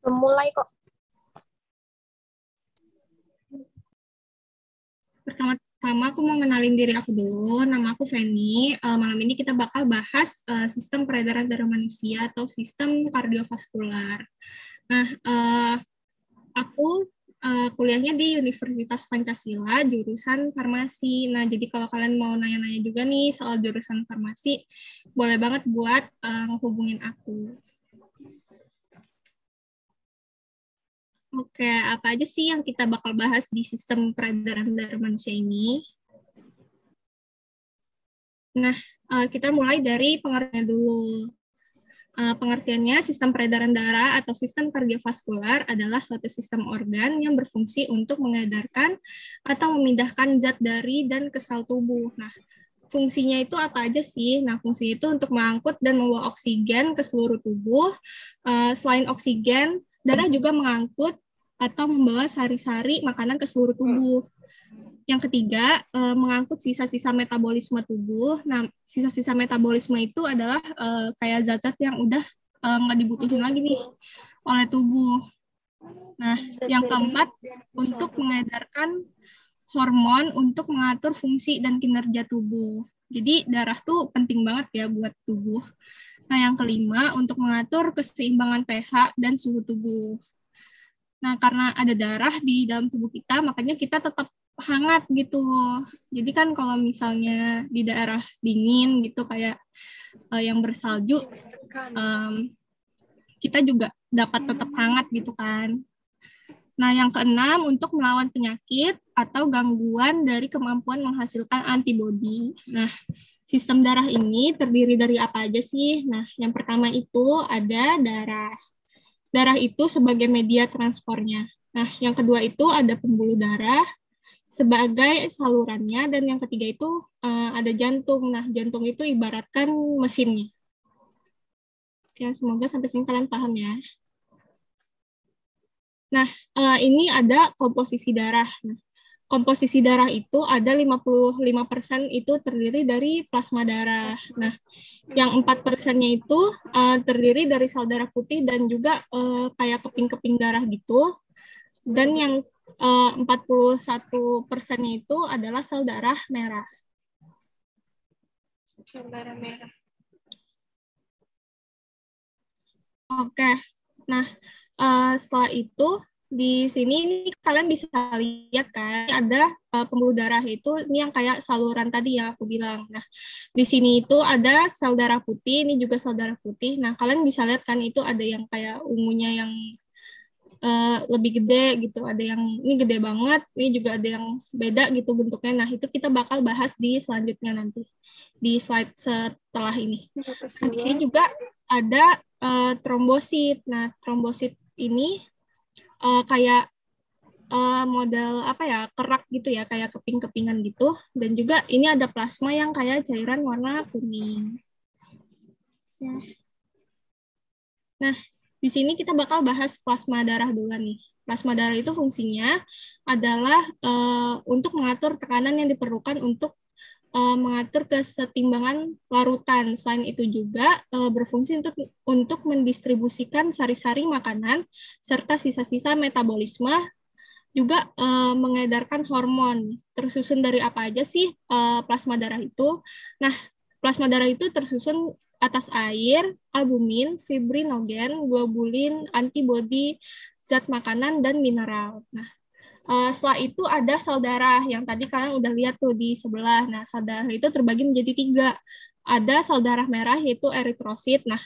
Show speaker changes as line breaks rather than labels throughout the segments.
Memulai kok.
Pertama-tama aku mau ngenalin diri aku dulu. Nama aku Feni. Uh, malam ini kita bakal bahas uh, sistem peredaran darah manusia atau sistem kardiovaskular. Nah, uh, aku uh, kuliahnya di Universitas Pancasila, jurusan farmasi. Nah, jadi kalau kalian mau nanya-nanya juga nih soal jurusan farmasi, boleh banget buat uh, aku. Oke, apa aja sih yang kita bakal bahas di sistem peredaran darah manusia ini? Nah, uh, kita mulai dari pengertian dulu. Uh, pengertiannya, sistem peredaran darah atau sistem kardiovaskular adalah suatu sistem organ yang berfungsi untuk mengedarkan atau memindahkan zat dari dan ke sel tubuh. Nah, fungsinya itu apa aja sih? Nah, fungsi itu untuk mengangkut dan membawa oksigen ke seluruh tubuh. Uh, selain oksigen, darah juga mengangkut atau membawa sari-sari makanan ke seluruh tubuh. Yang ketiga, eh, mengangkut sisa-sisa metabolisme tubuh. Nah, sisa-sisa metabolisme itu adalah eh, kayak zat-zat yang udah eh, nggak dibutuhin lagi nih oleh tubuh. Nah, yang keempat, untuk mengedarkan hormon untuk mengatur fungsi dan kinerja tubuh. Jadi darah tuh penting banget ya buat tubuh. Nah, yang kelima, untuk mengatur keseimbangan pH dan suhu tubuh. Nah, karena ada darah di dalam tubuh kita, makanya kita tetap hangat gitu. Jadi kan kalau misalnya di daerah dingin gitu kayak uh, yang bersalju, um, kita juga dapat tetap hangat gitu kan. Nah, yang keenam untuk melawan penyakit atau gangguan dari kemampuan menghasilkan antibodi. Nah, sistem darah ini terdiri dari apa aja sih? Nah, yang pertama itu ada darah. Darah itu sebagai media transportnya. Nah, yang kedua itu ada pembuluh darah, sebagai salurannya dan yang ketiga itu uh, ada jantung. Nah, jantung itu ibaratkan mesinnya. Oke, semoga sampai sini kalian paham ya. Nah, uh, ini ada komposisi darah. Nah, komposisi darah itu ada 55% itu terdiri dari plasma darah. Nah, yang 4 persennya itu uh, terdiri dari sel darah putih dan juga uh, kayak keping-keping darah gitu. Dan yang Eh, uh, 41 persennya itu adalah sel darah merah.
Sel darah merah.
Oke, nah uh, setelah itu di sini ini kalian bisa lihat kan ada uh, pembuluh darah itu ini yang kayak saluran tadi ya aku bilang. Nah di sini itu ada sel darah putih, ini juga sel darah putih. Nah kalian bisa lihat kan itu ada yang kayak ungunya yang uh, lebih gede gitu. Ada yang ini gede banget, ini juga ada yang beda gitu bentuknya. Nah, itu kita bakal bahas di selanjutnya nanti di slide setelah ini. Nah, di sini juga ada uh, trombosit. Nah, trombosit ini uh, kayak uh, model apa ya kerak gitu ya kayak keping-kepingan gitu dan juga ini ada plasma yang kayak cairan warna kuning. Nah, di sini kita bakal bahas plasma darah dulu nih. Plasma darah itu fungsinya adalah uh, untuk mengatur tekanan yang diperlukan untuk uh, mengatur kesetimbangan larutan. Selain itu juga uh, berfungsi untuk untuk mendistribusikan sari-sari makanan serta sisa-sisa metabolisme juga uh, mengedarkan hormon. Tersusun dari apa aja sih uh, plasma darah itu? Nah, plasma darah itu tersusun atas air, albumin, fibrinogen, globulin, antibodi, zat makanan, dan mineral. Nah, uh, setelah itu ada sel darah yang tadi kalian udah lihat tuh di sebelah. Nah, sel darah itu terbagi menjadi tiga. Ada sel darah merah yaitu eritrosit. Nah,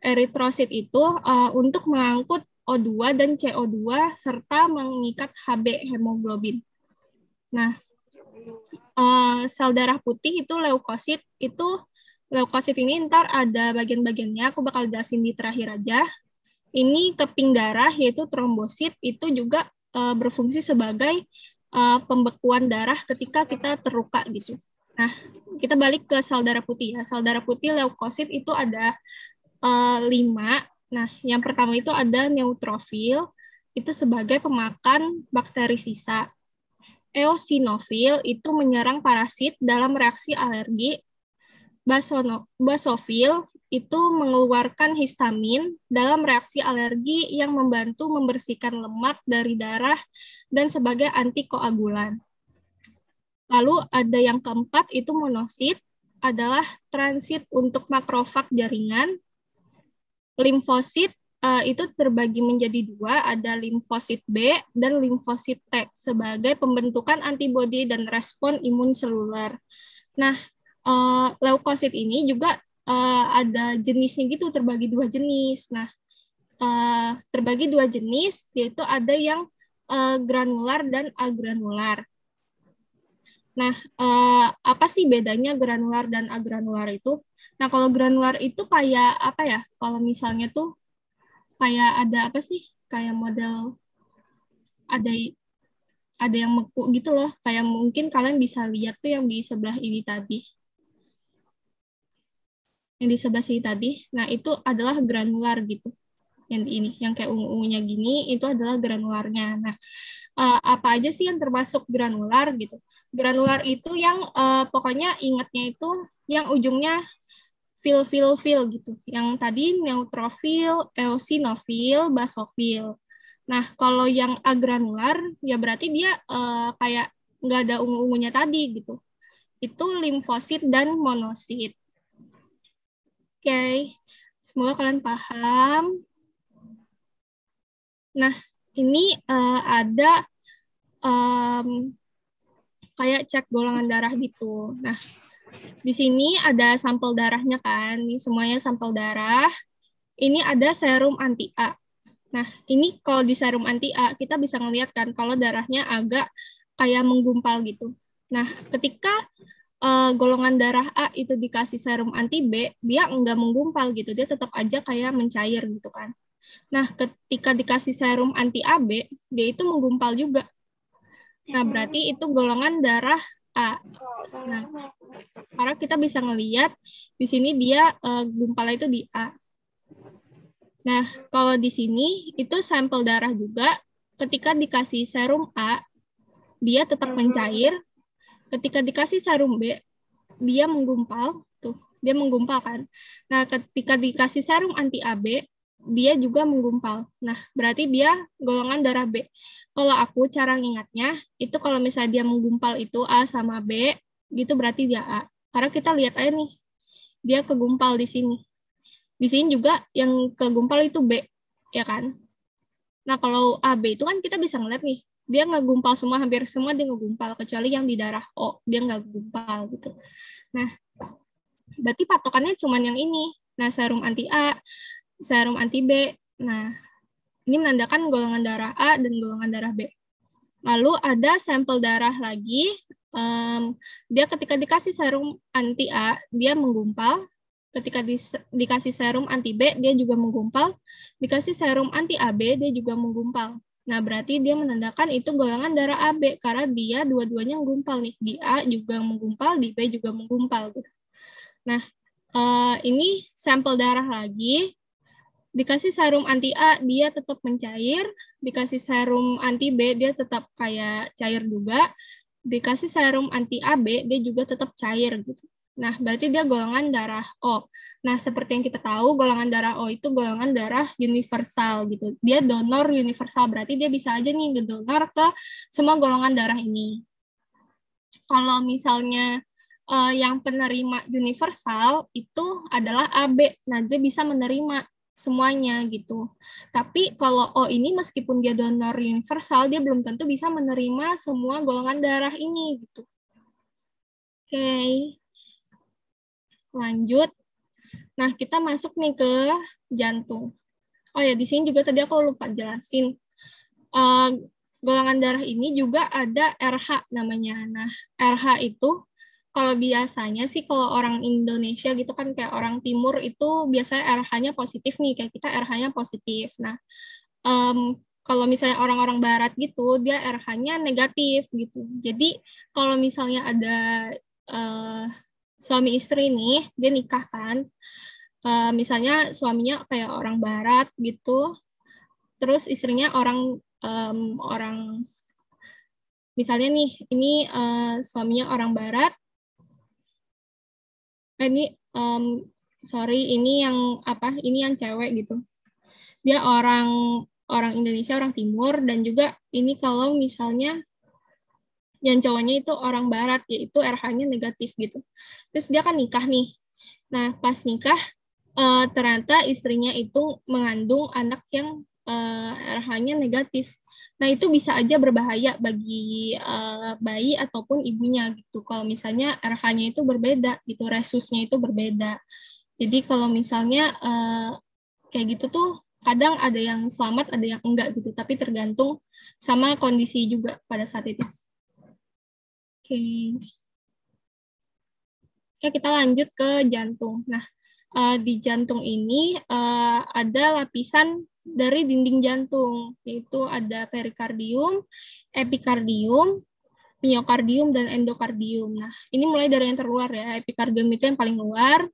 eritrosit itu uh, untuk mengangkut O2 dan CO2 serta mengikat Hb hemoglobin. Nah, uh, sel darah putih itu leukosit itu leukosit ini ntar ada bagian-bagiannya, aku bakal jelasin di terakhir aja. Ini keping darah yaitu trombosit itu juga uh, berfungsi sebagai uh, pembekuan darah ketika kita terluka gitu. Nah, kita balik ke sel darah putih ya. Sel darah putih leukosit itu ada uh, lima. Nah, yang pertama itu ada neutrofil, itu sebagai pemakan bakteri sisa. Eosinofil itu menyerang parasit dalam reaksi alergi basofil itu mengeluarkan histamin dalam reaksi alergi yang membantu membersihkan lemak dari darah dan sebagai antikoagulan. Lalu ada yang keempat itu monosit adalah transit untuk makrofag jaringan. Limfosit uh, itu terbagi menjadi dua, ada limfosit B dan limfosit T sebagai pembentukan antibodi dan respon imun seluler. Nah, uh, leukosit ini juga uh, ada jenisnya gitu, terbagi dua jenis. Nah, uh, terbagi dua jenis, yaitu ada yang uh, granular dan agranular. Nah, uh, apa sih bedanya granular dan agranular itu? Nah, kalau granular itu kayak apa ya? Kalau misalnya tuh kayak ada apa sih kayak model ada ada yang meku gitu loh kayak mungkin kalian bisa lihat tuh yang di sebelah ini tadi yang di sebelah sini tadi nah itu adalah granular gitu yang ini yang kayak ungu-ungunya gini itu adalah granularnya nah uh, apa aja sih yang termasuk granular gitu granular itu yang uh, pokoknya ingatnya itu yang ujungnya fil fil fil gitu. Yang tadi neutrofil, eosinofil, basofil. Nah, kalau yang agranular ya berarti dia uh, kayak nggak ada ungu-ungunya tadi gitu. Itu limfosit dan monosit. Oke, okay. semoga kalian paham. Nah, ini uh, ada um, kayak cek golongan darah gitu. Nah, di sini ada sampel darahnya kan, ini semuanya sampel darah. Ini ada serum anti A. Nah, ini kalau di serum anti A kita bisa ngeliat kan kalau darahnya agak kayak menggumpal gitu. Nah, ketika uh, golongan darah A itu dikasih serum anti B, dia enggak menggumpal gitu, dia tetap aja kayak mencair gitu kan. Nah, ketika dikasih serum anti AB, dia itu menggumpal juga. Nah, berarti itu golongan darah A. Nah, karena kita bisa ngelihat di sini dia uh, gumpalnya itu di A. Nah, kalau di sini itu sampel darah juga ketika dikasih serum A, dia tetap mencair. Ketika dikasih serum B, dia menggumpal. Tuh, dia menggumpal kan. Nah, ketika dikasih serum anti AB, dia juga menggumpal. Nah, berarti dia golongan darah B. Kalau aku cara ngingatnya, itu kalau misalnya dia menggumpal itu A sama B, gitu berarti dia A. Karena kita lihat aja nih, dia kegumpal di sini. Di sini juga yang kegumpal itu B, ya kan? Nah, kalau AB itu kan kita bisa ngeliat nih, dia nggak gumpal semua, hampir semua dia ngegumpal, kecuali yang di darah O, dia nggak gumpal gitu. Nah, berarti patokannya cuma yang ini. Nah, serum anti A, serum anti B. Nah, ini menandakan golongan darah A dan golongan darah B. Lalu ada sampel darah lagi um, dia ketika dikasih serum anti A dia menggumpal ketika di, dikasih serum anti B dia juga menggumpal dikasih serum anti AB dia juga menggumpal nah berarti dia menandakan itu golongan darah AB karena dia dua-duanya menggumpal nih. Di A juga menggumpal di B juga menggumpal gitu. Nah uh, ini sampel darah lagi. Dikasih serum anti A dia tetap mencair. Dikasih serum anti B dia tetap kayak cair juga. Dikasih serum anti AB, dia juga tetap cair gitu. Nah, berarti dia golongan darah O. Nah, seperti yang kita tahu, golongan darah O itu golongan darah universal gitu. Dia donor universal, berarti dia bisa aja nih ngedonor ke semua golongan darah ini. Kalau misalnya uh, yang penerima universal itu adalah AB, nah dia bisa menerima semuanya gitu. Tapi kalau O ini meskipun dia donor universal, dia belum tentu bisa menerima semua golongan darah ini gitu. Oke. Okay. Lanjut. Nah, kita masuk nih ke jantung. Oh ya, di sini juga tadi aku lupa jelasin. Uh, golongan darah ini juga ada RH namanya. Nah, RH itu kalau biasanya sih kalau orang Indonesia gitu kan kayak orang timur itu biasanya RH-nya positif nih kayak kita RH-nya positif. Nah, um, kalau misalnya orang-orang barat gitu dia RH-nya negatif gitu. Jadi kalau misalnya ada uh, suami istri nih dia nikah kan, uh, misalnya suaminya kayak orang barat gitu, terus istrinya orang um, orang misalnya nih ini uh, suaminya orang barat. Eh, ini um, sorry ini yang apa ini yang cewek gitu. Dia orang orang Indonesia orang Timur dan juga ini kalau misalnya yang cowoknya itu orang Barat yaitu RH-nya negatif gitu terus dia kan nikah nih nah pas nikah uh, ternyata istrinya itu mengandung anak yang uh, RH-nya negatif Nah, itu bisa aja berbahaya bagi uh, bayi ataupun ibunya gitu. Kalau misalnya RH-nya itu berbeda gitu, resusnya itu berbeda. Jadi kalau misalnya uh, kayak gitu tuh kadang ada yang selamat, ada yang enggak gitu, tapi tergantung sama kondisi juga pada saat itu. Oke. Okay. Oke, kita lanjut ke jantung. Nah, uh, di jantung ini uh, ada lapisan dari dinding jantung, yaitu ada perikardium, epikardium, miokardium, dan endokardium. Nah, ini mulai dari yang terluar ya. Epikardium itu yang paling luar,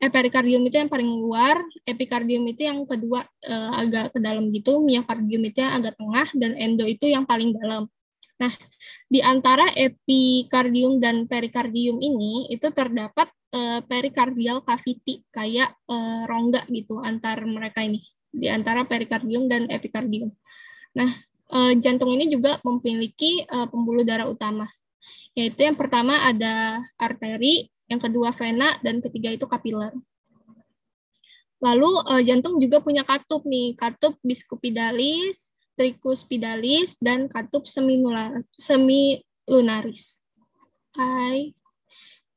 perikardium itu yang paling luar, epikardium itu yang kedua eh, agak ke dalam gitu, miokardium itu yang agak tengah, dan endo itu yang paling dalam. Nah, di antara epikardium dan perikardium ini itu terdapat eh, perikardial cavity kayak eh, rongga gitu antar mereka ini di antara perikardium dan epikardium. Nah, eh, jantung ini juga memiliki pembuluh darah utama, yaitu yang pertama ada arteri, yang kedua vena, dan ketiga itu kapiler. Lalu jantung juga punya katup nih, katup biscupidalis, tricuspidalis, dan katup semilunaris. Hai,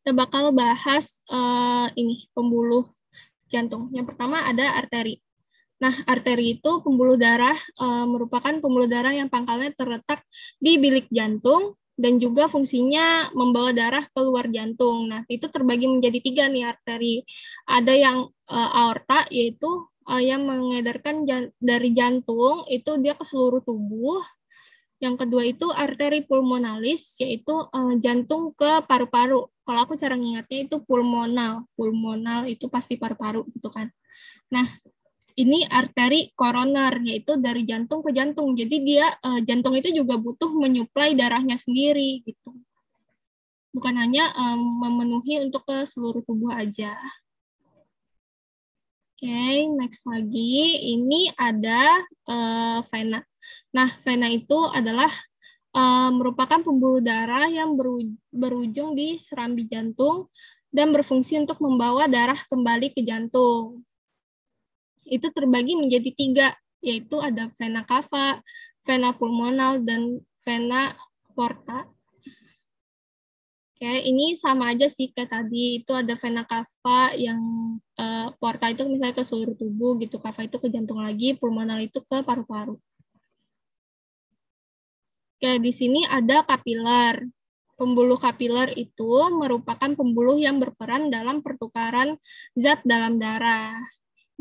kita bakal bahas uh, ini pembuluh jantung. Yang pertama ada arteri. Nah, arteri itu pembuluh darah e, merupakan pembuluh darah yang pangkalnya terletak di bilik jantung dan juga fungsinya membawa darah keluar jantung. Nah, itu terbagi menjadi tiga nih arteri. Ada yang e, aorta yaitu e, yang mengedarkan jan dari jantung itu dia ke seluruh tubuh. Yang kedua itu arteri pulmonalis yaitu e, jantung ke paru-paru. Kalau aku cara ngingatnya itu pulmonal. Pulmonal itu pasti paru-paru gitu kan. Nah, ini arteri koroner yaitu dari jantung ke jantung. Jadi dia uh, jantung itu juga butuh menyuplai darahnya sendiri gitu. Bukan hanya um, memenuhi untuk ke seluruh tubuh aja. Oke, okay, next lagi. Ini ada uh, vena. Nah, vena itu adalah uh, merupakan pembuluh darah yang berujung di serambi jantung dan berfungsi untuk membawa darah kembali ke jantung itu terbagi menjadi tiga, yaitu ada vena cava, vena pulmonal, dan vena porta. Oke, ini sama aja sih kayak tadi. Itu ada vena cava yang uh, porta itu misalnya ke seluruh tubuh gitu, cava itu ke jantung lagi, pulmonal itu ke paru-paru. Oke, di sini ada kapiler. Pembuluh kapiler itu merupakan pembuluh yang berperan dalam pertukaran zat dalam darah.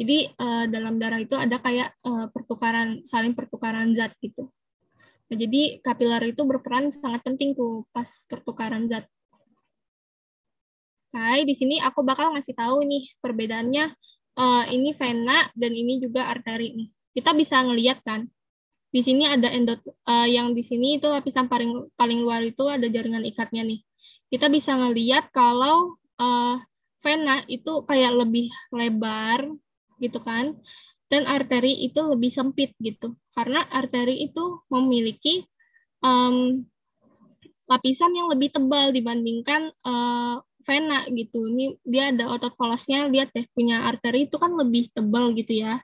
Jadi uh, dalam darah itu ada kayak uh, pertukaran saling pertukaran zat gitu. Nah, jadi kapiler itu berperan sangat penting tuh pas pertukaran zat. Nah, di sini aku bakal ngasih tahu nih perbedaannya uh, ini vena dan ini juga arteri nih. Kita bisa ngelihat kan. Di sini ada endot uh, yang di sini itu lapisan paling paling luar itu ada jaringan ikatnya nih. Kita bisa ngelihat kalau uh, vena itu kayak lebih lebar gitu kan dan arteri itu lebih sempit gitu karena arteri itu memiliki um, lapisan yang lebih tebal dibandingkan uh, vena gitu ini dia ada otot polosnya lihat deh punya arteri itu kan lebih tebal gitu ya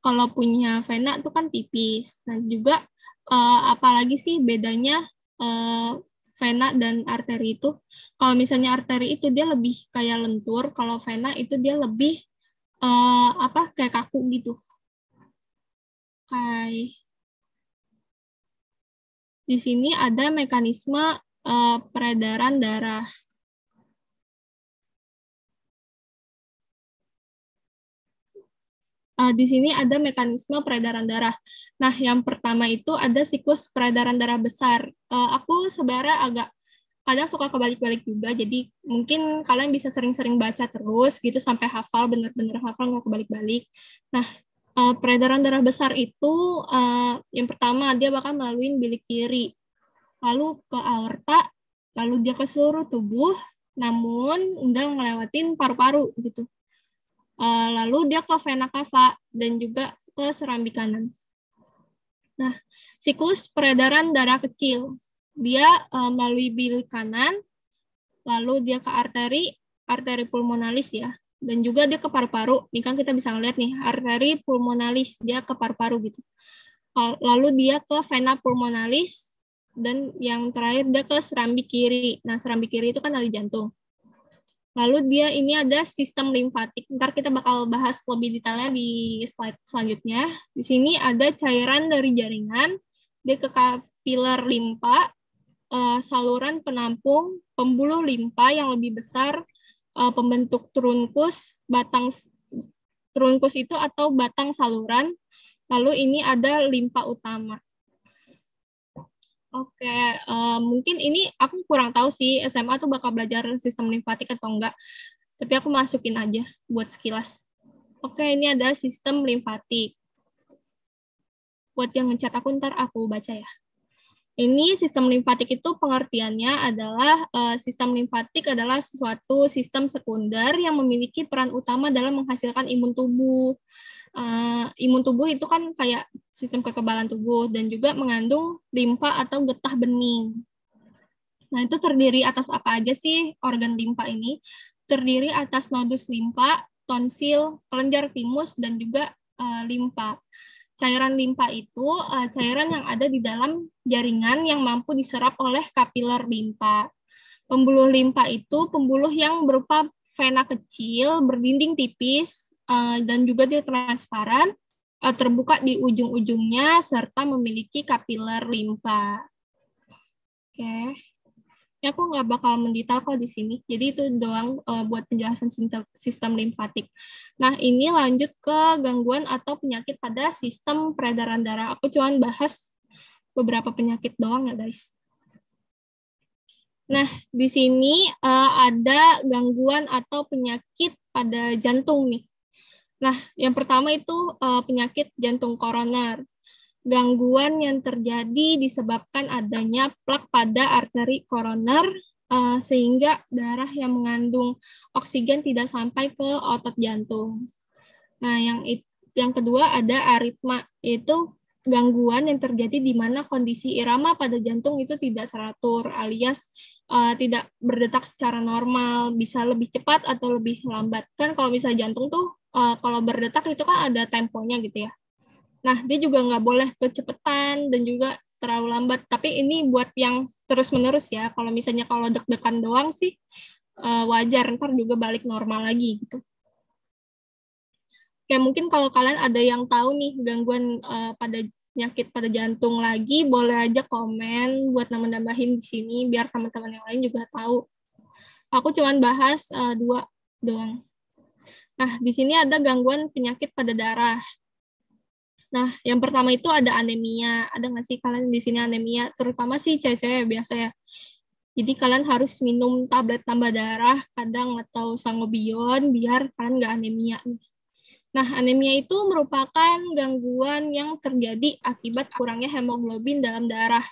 kalau punya vena itu kan tipis nah juga uh, apalagi sih bedanya uh, vena dan arteri itu kalau misalnya arteri itu dia lebih kayak lentur kalau vena itu dia lebih uh, apa kayak kaku gitu. Hai. Di sini ada mekanisme uh, peredaran darah. Uh, di sini ada mekanisme peredaran darah. Nah, yang pertama itu ada siklus peredaran darah besar. Uh, aku sebenarnya agak kadang suka kebalik-balik juga jadi mungkin kalian bisa sering-sering baca terus gitu sampai hafal bener-bener hafal nggak kebalik-balik nah uh, peredaran darah besar itu uh, yang pertama dia bakal melalui bilik kiri lalu ke aorta lalu dia ke seluruh tubuh namun udah ngelewatin paru-paru gitu. Uh, lalu dia ke vena cava dan juga ke serambi kanan. Nah, siklus peredaran darah kecil. Dia uh, melalui bilik kanan, lalu dia ke arteri, arteri pulmonalis ya, dan juga dia ke paru-paru. Ini kan kita bisa lihat nih, arteri pulmonalis, dia ke paru-paru gitu. Lalu dia ke vena pulmonalis, dan yang terakhir dia ke serambi kiri. Nah, serambi kiri itu kan dari jantung. Lalu dia ini ada sistem limfatik. Ntar kita bakal bahas lebih detailnya di slide selanjutnya. Di sini ada cairan dari jaringan, dia ke kapiler limpa, uh, saluran penampung, pembuluh limpa yang lebih besar, uh, pembentuk trunkus, batang trunkus itu atau batang saluran. Lalu ini ada limpa utama. Oke, uh, mungkin ini aku kurang tahu sih SMA tuh bakal belajar sistem limfatik atau enggak. Tapi aku masukin aja buat sekilas. Oke, ini ada sistem limfatik. Buat yang ngecat aku ntar aku baca ya. Ini sistem limfatik itu pengertiannya adalah uh, sistem limfatik adalah suatu sistem sekunder yang memiliki peran utama dalam menghasilkan imun tubuh uh, imun tubuh itu kan kayak sistem kekebalan tubuh dan juga mengandung limfa atau getah bening. Nah, itu terdiri atas apa aja sih organ limfa ini? Terdiri atas nodus limfa, tonsil, kelenjar timus, dan juga uh, limfa. Cairan limfa itu uh, cairan yang ada di dalam jaringan yang mampu diserap oleh kapiler limfa. Pembuluh limfa itu pembuluh yang berupa vena kecil berdinding tipis uh, dan juga dia transparan, uh, terbuka di ujung-ujungnya, serta memiliki kapiler limpa. Oke. Okay. Ini aku nggak bakal mendetail kok di sini. Jadi itu doang uh, buat penjelasan sistem limfatik. Nah, ini lanjut ke gangguan atau penyakit pada sistem peredaran darah. Aku cuma bahas beberapa penyakit doang ya, guys. Nah, di sini uh, ada gangguan atau penyakit pada jantung nih. Nah, yang pertama itu uh, penyakit jantung koroner. Gangguan yang terjadi disebabkan adanya plak pada arteri koroner uh, sehingga darah yang mengandung oksigen tidak sampai ke otot jantung. Nah, yang yang kedua ada aritma, yaitu gangguan yang terjadi di mana kondisi irama pada jantung itu tidak teratur alias uh, tidak berdetak secara normal, bisa lebih cepat atau lebih lambat. Kan kalau misalnya jantung tuh uh, kalau berdetak itu kan ada temponya gitu ya. Nah, dia juga nggak boleh kecepatan dan juga terlalu lambat. Tapi ini buat yang terus-menerus ya. Kalau misalnya kalau deg-degan doang sih uh, wajar, ntar juga balik normal lagi gitu. Kayak mungkin kalau kalian ada yang tahu nih gangguan uh, pada penyakit pada jantung lagi, boleh aja komen buat nambah-nambahin di sini biar teman-teman yang lain juga tahu. Aku cuman bahas uh, dua doang. Nah, di sini ada gangguan penyakit pada darah. Nah, yang pertama itu ada anemia. Ada nggak sih kalian di sini anemia? Terutama sih cewek-cewek biasa ya. Jadi kalian harus minum tablet tambah darah, kadang atau sangobion, biar kalian nggak anemia. Nah, anemia itu merupakan gangguan yang terjadi akibat kurangnya hemoglobin dalam darah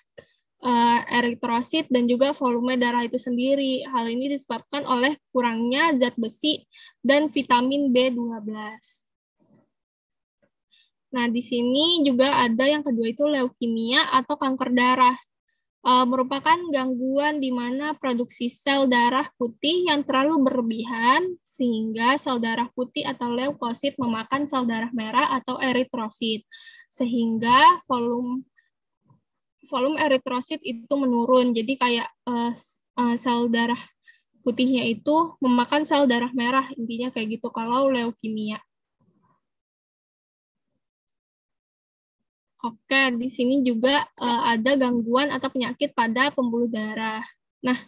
uh, eritrosit dan juga volume darah itu sendiri. Hal ini disebabkan oleh kurangnya zat besi dan vitamin B12. Nah, di sini juga ada yang kedua itu leukemia atau kanker darah. Uh, merupakan gangguan di mana produksi sel darah putih yang terlalu berlebihan sehingga sel darah putih atau leukosit memakan sel darah merah atau eritrosit sehingga volume volume eritrosit itu menurun. Jadi kayak uh, uh, sel darah putihnya itu memakan sel darah merah. Intinya kayak gitu kalau leukemia. Oke, di sini juga uh, ada gangguan atau penyakit pada pembuluh darah. Nah,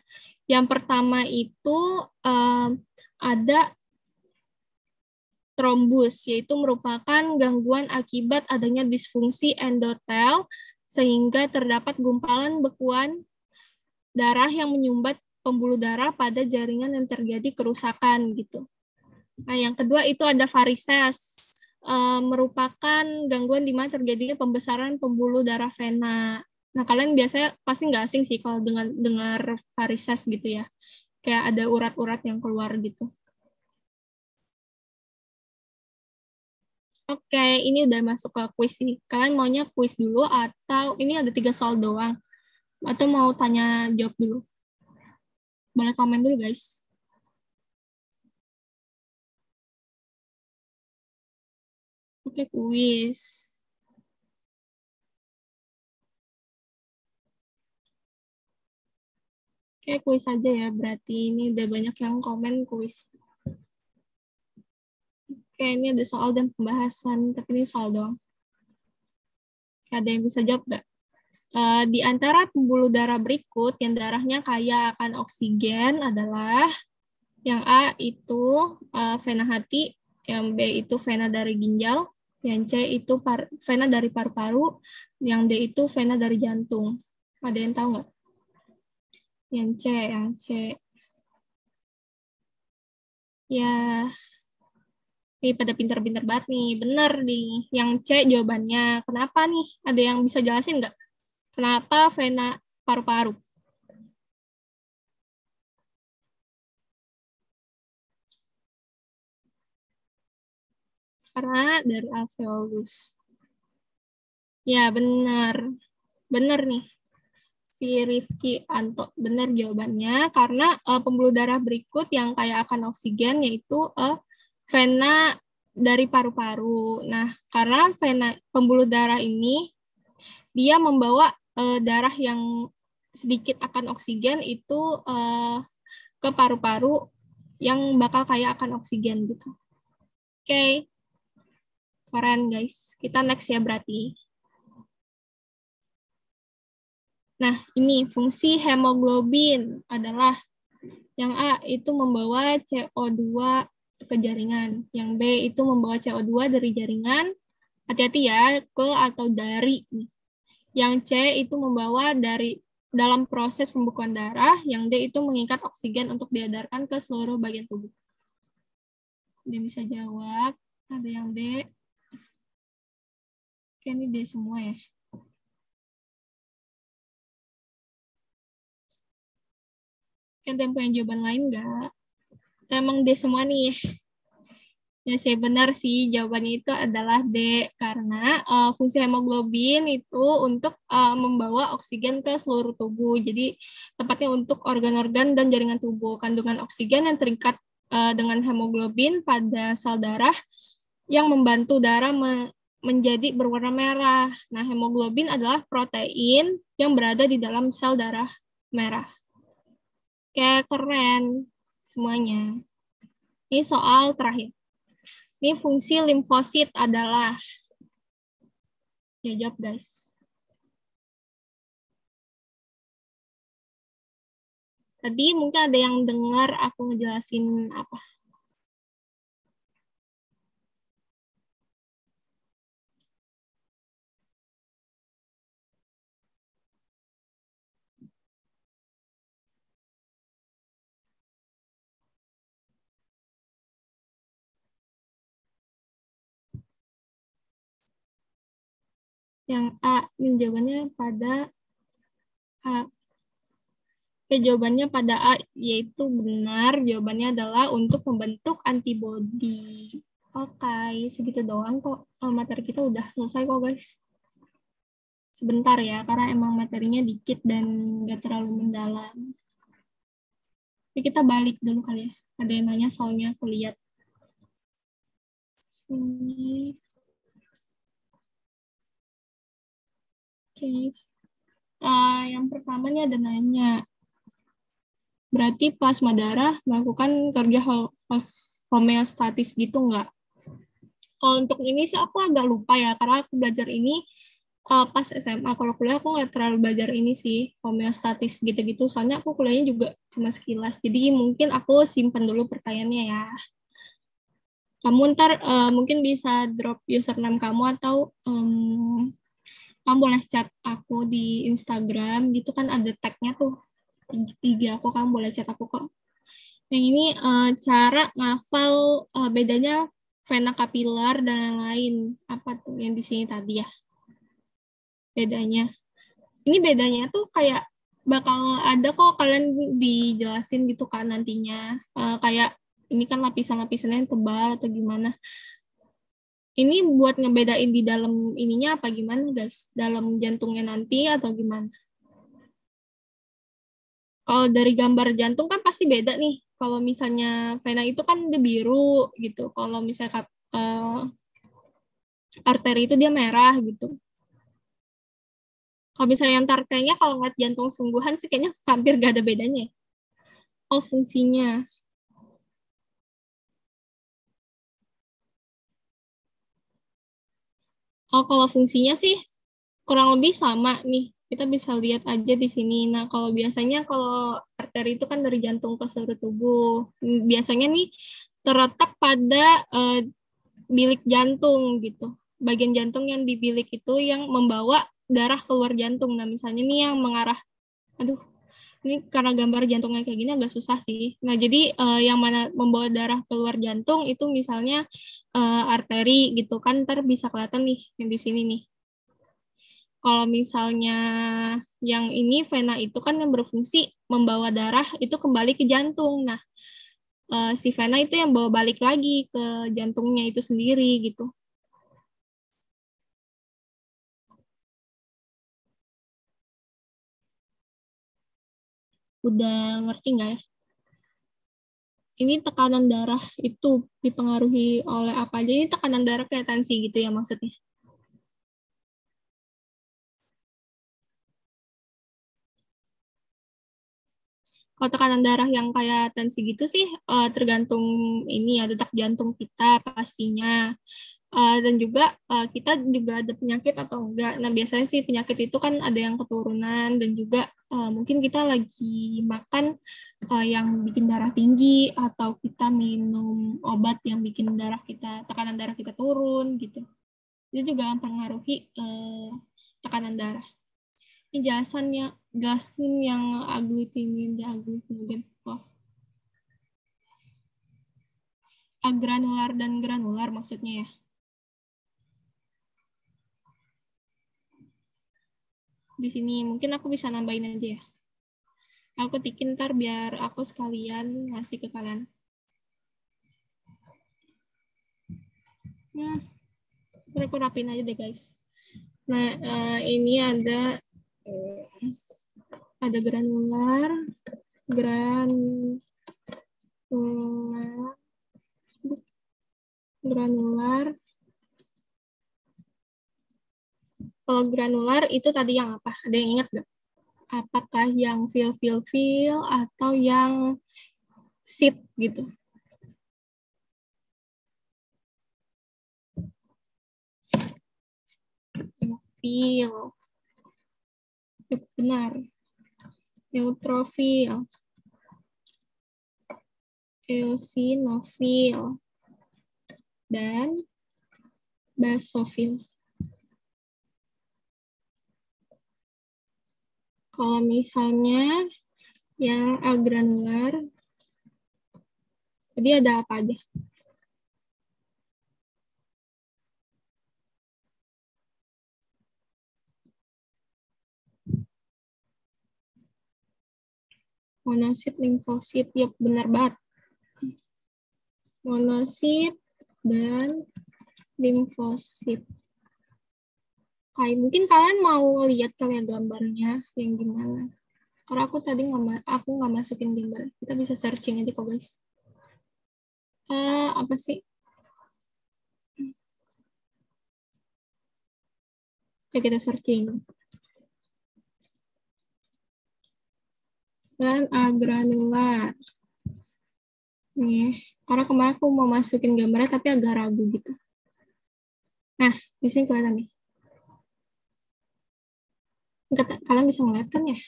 yang pertama itu uh, ada trombus, yaitu merupakan gangguan akibat adanya disfungsi endotel sehingga terdapat gumpalan bekuan darah yang menyumbat pembuluh darah pada jaringan yang terjadi kerusakan gitu. Nah, yang kedua itu ada varises, e, merupakan gangguan di mana terjadinya pembesaran pembuluh darah vena. Nah, kalian biasanya pasti nggak asing sih kalau dengan dengar varises gitu ya. kayak ada urat-urat yang keluar gitu. Oke, ini udah masuk ke kuis sih. Kalian maunya kuis dulu atau ini ada tiga soal doang? Atau mau tanya jawab dulu? Boleh komen dulu guys. Oke, kuis. Oke, kuis aja ya. Berarti ini udah banyak yang komen kuis. Oke, ini ada soal dan pembahasan, tapi ini soal doang. Ada yang bisa jawab nggak? Uh, di antara pembuluh darah berikut yang darahnya kaya akan oksigen adalah yang A itu uh, vena hati, yang B itu vena dari ginjal, yang C itu par, vena dari paru-paru, yang D itu vena dari jantung. Ada yang tahu nggak? Yang C, yang C. Ya, Nih pada pinter-pinter banget nih. Bener nih. Yang C jawabannya. Kenapa nih? Ada yang bisa jelasin nggak? Kenapa vena paru-paru? Karena dari alveolus. Ya, benar. Benar nih. Si Rifki Anto. Benar jawabannya. Karena uh, pembuluh darah berikut yang kayak akan oksigen yaitu uh, vena dari paru-paru. Nah, karena vena pembuluh darah ini dia membawa uh, darah yang sedikit akan oksigen itu uh, ke paru-paru yang bakal kaya akan oksigen gitu. Oke. Okay. Keren guys. Kita next ya berarti. Nah, ini fungsi hemoglobin adalah yang A itu membawa CO2 ke jaringan. Yang B itu membawa CO2 dari jaringan. Hati-hati ya, ke atau dari. Yang C itu membawa dari dalam proses pembekuan darah. Yang D itu mengikat oksigen untuk diedarkan ke seluruh bagian tubuh. Dia bisa jawab. Ada yang D. Oke, ini D semua ya. Kan tempo yang jawaban lain enggak? Emang D semua nih. Ya saya benar sih jawabannya itu adalah D karena uh, fungsi hemoglobin itu untuk uh, membawa oksigen ke seluruh tubuh. Jadi tepatnya untuk organ-organ dan jaringan tubuh. Kandungan oksigen yang terikat uh, dengan hemoglobin pada sel darah yang membantu darah me menjadi berwarna merah. Nah, hemoglobin adalah protein yang berada di dalam sel darah merah. Kayak keren semuanya. Ini soal terakhir. Ini fungsi limfosit adalah ya jawab guys. Tadi mungkin ada yang dengar aku ngejelasin apa. Yang A, ini jawabannya pada A. Oke, jawabannya pada A, yaitu benar. Jawabannya adalah untuk membentuk antibodi. Oke, segitu doang kok. Oh, materi kita udah selesai kok, guys. Sebentar ya, karena emang materinya dikit dan gak terlalu mendalam. Tapi kita balik dulu kali ya. Ada yang nanya soalnya aku lihat. Sini. Okay. uh, eh, yang pertama nih ada nanya. Berarti plasma darah melakukan kerja homeostatis gitu nggak? Kalau untuk ini sih aku agak lupa ya, karena aku belajar ini uh, pas SMA. Kalau kuliah aku nggak terlalu belajar ini sih, homeostatis gitu-gitu. Soalnya aku kuliahnya juga cuma sekilas. Jadi mungkin aku simpan dulu pertanyaannya ya. Kamu ntar uh, mungkin bisa drop username kamu atau um, kamu boleh chat aku di Instagram gitu kan ada tagnya tuh. Tiga aku kamu boleh chat aku kok. Yang ini uh, cara ngafal uh, bedanya vena kapiler dan lain-lain. Apa tuh yang di sini tadi ya? Bedanya. Ini bedanya tuh kayak bakal ada kok kalian dijelasin gitu kan nantinya. Uh, kayak ini kan lapisan-lapisannya yang tebal atau gimana ini buat ngebedain di dalam ininya apa gimana guys dalam jantungnya nanti atau gimana? Kalau dari gambar jantung kan pasti beda nih. Kalau misalnya vena itu kan dia biru gitu. Kalau misalnya uh, arteri itu dia merah gitu. Kalau misalnya yang kayaknya kalau ngeliat jantung sungguhan sih kayaknya hampir gak ada bedanya. Oh fungsinya. Oh kalau fungsinya sih kurang lebih sama nih. Kita bisa lihat aja di sini. Nah kalau biasanya kalau arteri itu kan dari jantung ke seluruh tubuh. Biasanya nih terletak pada uh, bilik jantung gitu. Bagian jantung yang di bilik itu yang membawa darah keluar jantung. Nah, misalnya nih yang mengarah, aduh, ini karena gambar jantungnya kayak gini agak susah sih. Nah, jadi uh, yang mana membawa darah keluar jantung itu misalnya uh, arteri gitu kan, ntar bisa kelihatan nih yang di sini nih. Kalau misalnya yang ini vena itu kan yang berfungsi membawa darah itu kembali ke jantung. Nah, uh, si vena itu yang bawa balik lagi ke jantungnya itu sendiri gitu. Udah ngerti nggak ya? Ini tekanan darah itu dipengaruhi oleh apa aja? Ini tekanan darah kayak tensi gitu ya maksudnya? Kalau tekanan darah yang kayak tensi gitu sih uh, tergantung ini ya detak jantung kita pastinya. Uh, dan juga uh, kita juga ada penyakit atau enggak. Nah, biasanya sih penyakit itu kan ada yang keturunan dan juga uh, mungkin kita lagi makan uh, yang bikin darah tinggi atau kita minum obat yang bikin darah kita tekanan darah kita turun gitu. Itu juga mempengaruhi uh, tekanan darah. Ini jelasannya gasin yang agglutinin, agglutinin. Oh. Agranular dan granular maksudnya ya. Di sini. Mungkin aku bisa nambahin aja ya. Aku tikin ntar biar aku sekalian ngasih ke kalian. Hmm, aku rapin aja deh guys. Nah, uh, ini ada uh, ada granular, granular, granular, Kalau granular itu tadi yang apa? Ada yang ingat nggak? Apakah yang feel feel feel atau yang sit gitu? Feel. Benar. Neutrofil. Eosinofil. Dan basofil. Kalau misalnya yang agranular, jadi ada apa aja? Monosit, limfosit, ya benar banget. Monosit dan limfosit. Mungkin kalian mau lihat kali ya gambarnya yang gimana. Karena aku tadi nggak aku nggak masukin gambar. Kita bisa searching aja kok guys. Uh, apa sih? Oke, kita searching. Dan agranular. Nih, karena kemarin aku mau masukin gambarnya tapi agak ragu gitu. Nah, di sini kelihatan nih kalian bisa ngeliat kan ya?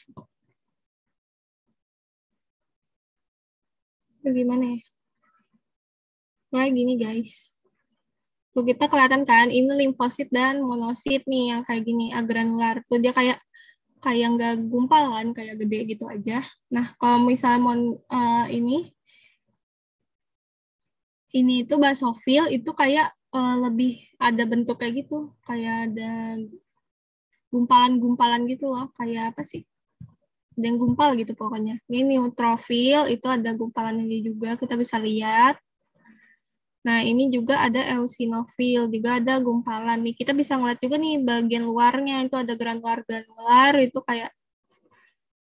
Bagaimana ya? Kayak gini guys. Tuh kita kelihatan kan, ini limfosit dan monosit nih yang kayak gini, agranular. Tuh dia kayak kayak nggak gumpal kan, kayak gede gitu aja. Nah, kalau misalnya mon, uh, ini, ini itu basofil itu kayak uh, lebih ada bentuk kayak gitu, kayak ada gumpalan-gumpalan gitu loh kayak apa sih ada yang gumpal gitu pokoknya. Ini neutrofil itu ada gumpalannya juga kita bisa lihat. Nah, ini juga ada eosinofil, juga ada gumpalan nih. Kita bisa ngeliat juga nih bagian luarnya itu ada granular-granular itu kayak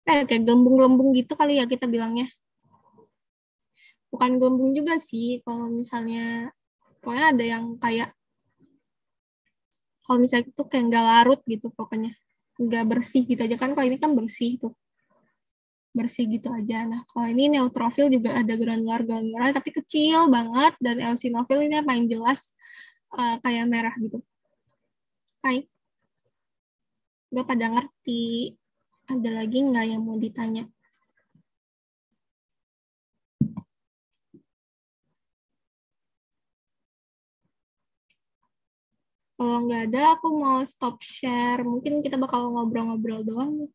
eh, kayak gembung-gembung gitu kali ya kita bilangnya. Bukan gembung juga sih kalau misalnya pokoknya ada yang kayak kalau misalnya itu kayak nggak larut gitu pokoknya nggak bersih gitu aja kan kalau ini kan bersih tuh bersih gitu aja. Nah, kalau ini neutrofil juga ada granular-granular tapi kecil banget dan eosinofil ini yang paling jelas uh, kayak merah gitu. Hai. Gak pada ngerti. Ada lagi nggak yang mau ditanya? Kalau nggak ada, aku mau stop share. Mungkin kita bakal ngobrol-ngobrol doang.